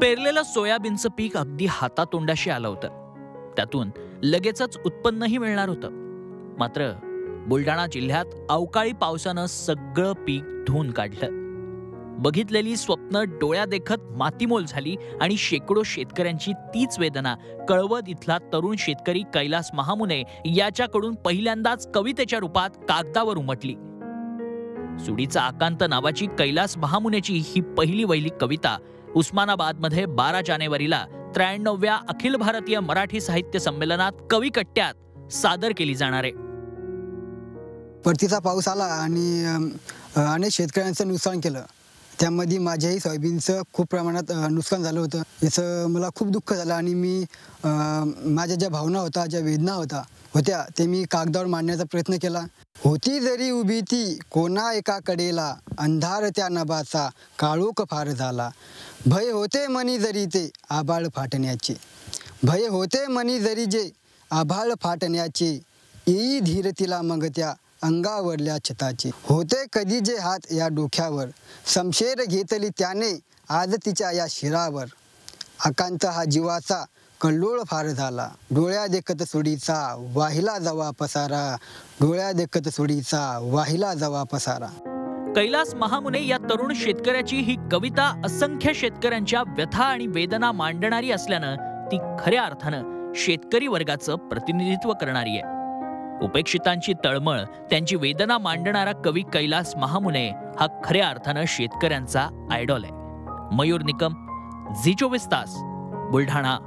पेरलेलं सोयाबीनचं पीक अगदी हातातोंडाशी आलं होतं. त्यातून लगेचच उत्पन्नही मिळणार होतं. मात्र बुलढाणा जिल्ह्यात अवकाळी पावसानं सगळं पीक धुवून काढलं. बघितलेली स्वप्न डोळ्या देखत मातीमोल झाली आणि शेकडो शेतकऱ्यांची तीच वेदना कळवद इथला तरुण शेतकरी कैलास महामुने याच्याकडून पहिल्यांदाच कवितेच्या रूपात कागदावर उमटली. सुडीचा आकांत नावाची कैलास महामुनेची ही पहिली वहिली कविता उस्मानाबादमध्ये बारा जानेवारीला त्र्याण्णव्या अखिल भारतीय मराठी साहित्य संमेलनात कवी कट्ट्यात सादर केली जाणार आहे. परतीचा पाऊस आला आणि अनेक शेतकऱ्यांचं नुकसान केलं. त्यामध्ये माझ्याही सोयाबीनचं खूप प्रमाणात नुकसान झालं होतं. याचं मला खूप दुःख झालं आणि मी माझ्या ज्या भावना होत्या ज्या वेदना होत्या होत्या ते मी कागदावर मांडण्याचा प्रयत्न केला. होती जरी उभी ती कोणा एका कडेला अंधार त्या नभाचा काळोख फार झाला. भय होते मनी जरी ते आबाळ फाटण्याचे. भय होते मनी जरी जे आभाळ फाटण्याचे येई धीर तिला मग त्या अंगावरल्या छताचे. होते कधी जे हात या डोक्यावर. समशेर घेतली त्याने आज तिच्या या शिरावर. आकांत हा जीवाचा कल्लोळ फार झाला. डोळ्या देखत सुडीचा वाहिला जवा पसारा. डोळ्या देखत सोडीचा वाहिला जवा पसारा. कैलास महामुने या तरुण शेतकऱ्याची ही कविता असंख्य शेतकऱ्यांच्या व्यथा आणि वेदना मांडणारी असल्यानं ती खऱ्या अर्थानं शेतकरी वर्गाचं प्रतिनिधित्व करणारी आहे. उपेक्षितांची तळमळ त्यांची वेदना मांडणारा कवी कैलास महामुने हा खऱ्या अर्थानं शेतकऱ्यांचा आयडॉल आहे. मयूर निकम झी चोवीस तास बुलढाणा.